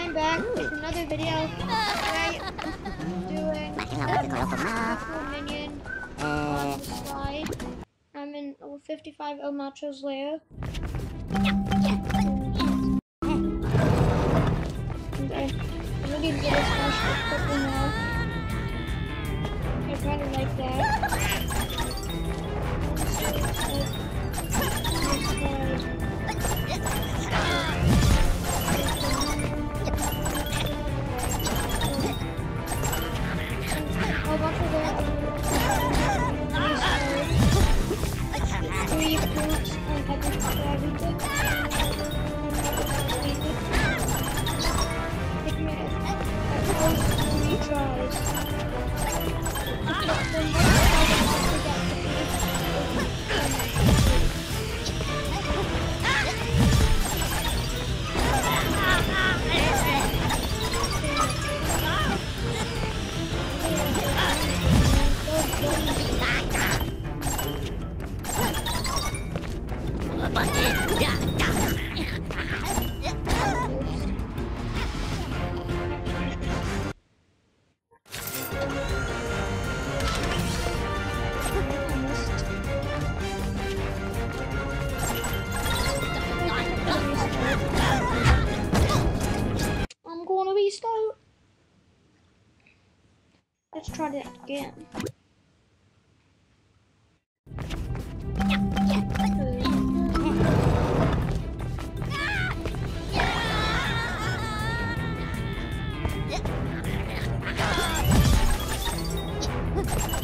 I'm back with another video. Today, doing a minion on the slide. I'm in level 55 El Macho's lair. And I really get a smash with purple now. I kind of like that. Let's try that again. Yeah.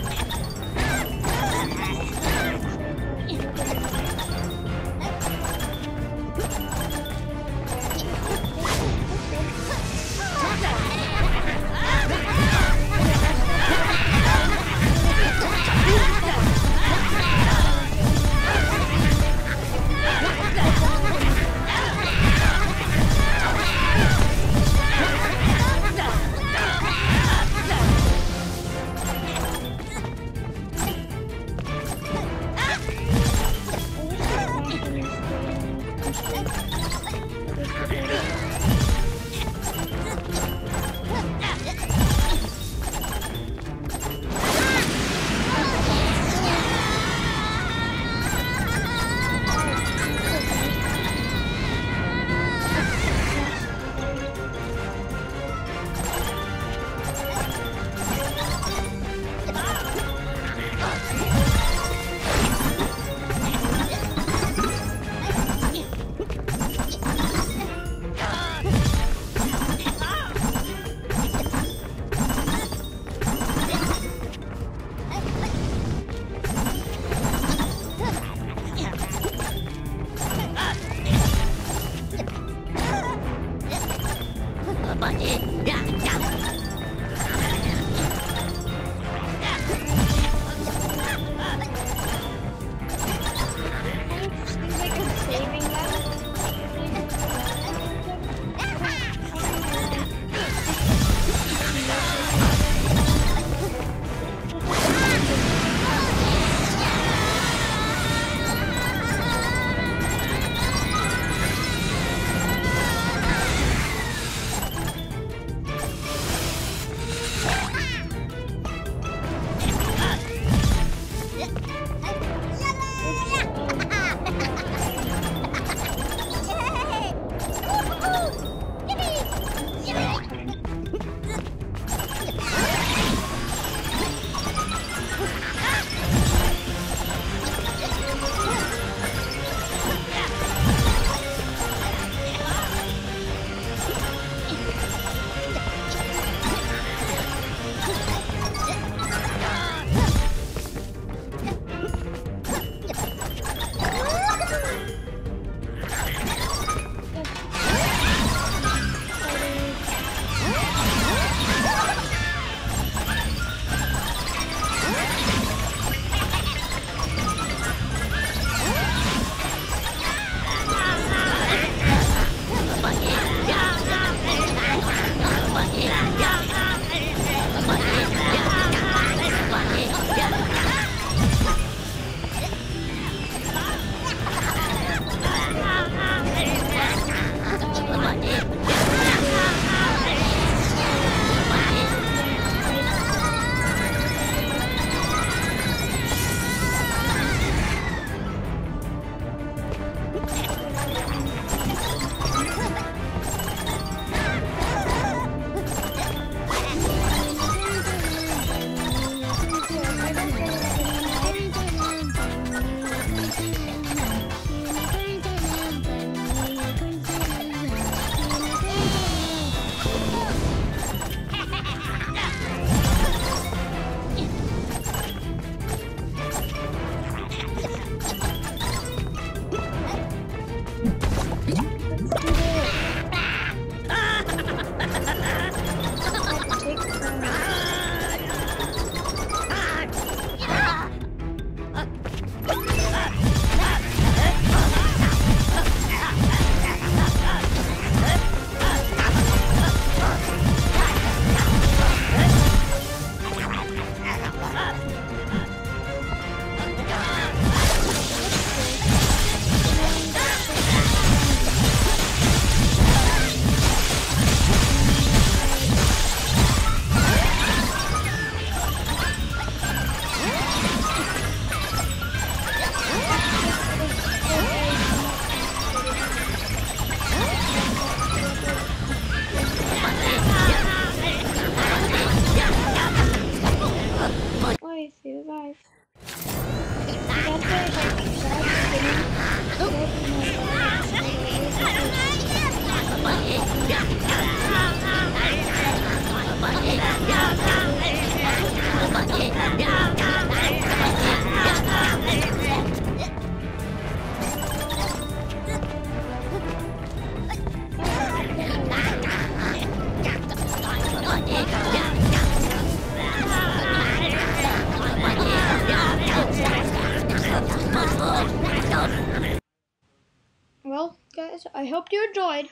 guys. I hope you enjoyed.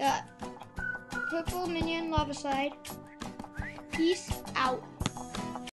Uh, purple minion lava slide. Peace out.